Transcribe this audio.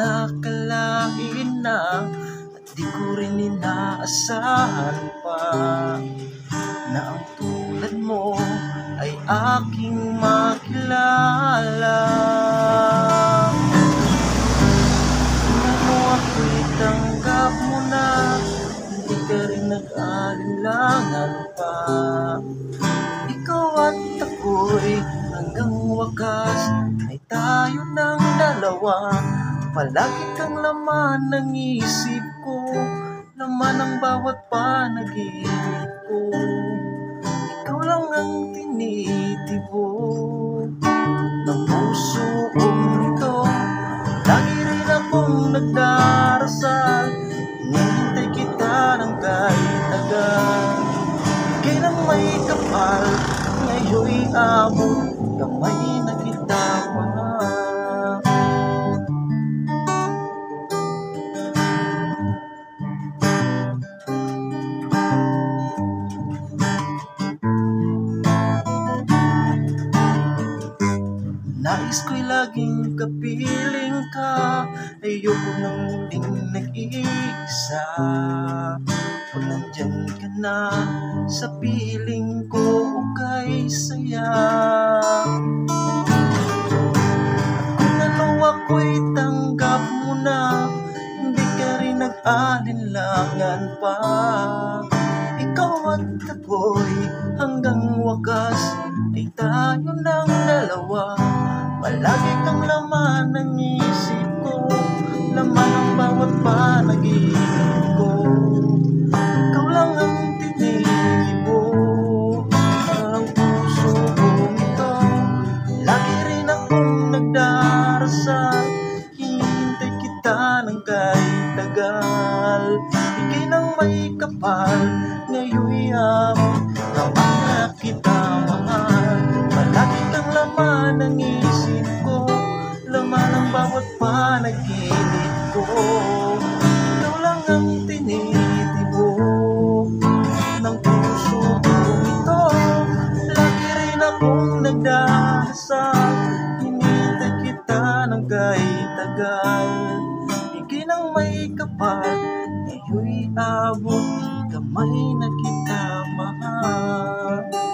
Nakalain na At di ko rin inaasahan Na ang tulad ay aking makilala nag-alinlangan pa. Ikaw at ako'y hanggang wakas Ay tayo ng dalawa. Palagi kang laman ng isip ko Laman ng bawat panaginip ko Abot Kamay na mahal Nais ko'y laging kapiling ka Ayoko nang muling nag-iisa. Pag nandyan ka na Sa piling ko kay saya. Kung ano ako'y tanggap mo na Hindi ka rin nag-alinlangan pa. Ikaw at ako'y hanggang wakas Ay tayo ng dalawa. Palagi kang laman ng isip ko Laman ng bawat panaginip may kapal Ngayon'y Kamay na kita mahal. Palagi kang laman ng isip ko Laman ng bawat panaginip mo, kamay na kita mahal.